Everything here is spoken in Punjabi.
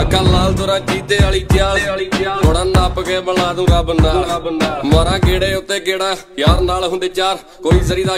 ਅੱਖਾਂ ਲਾਲ ਦੁਰਾ ਚੀਤੇ ਵਾਲੀ ਚਾਲ ਥੋੜਾ ਨੱਪ ਕੇ ਬਣਾ ਦੂੰ ਰੱਬ ਨਾਲ ਮਾਰਾਂ ਕਿਹੜੇ ਉੱਤੇ ਕਿਹੜਾ ਯਾਰ ਨਾਲ ਹੁੰਦੇ ਚਾਰ। ਕੋਈ ਜ਼ਰੀ ਦਾ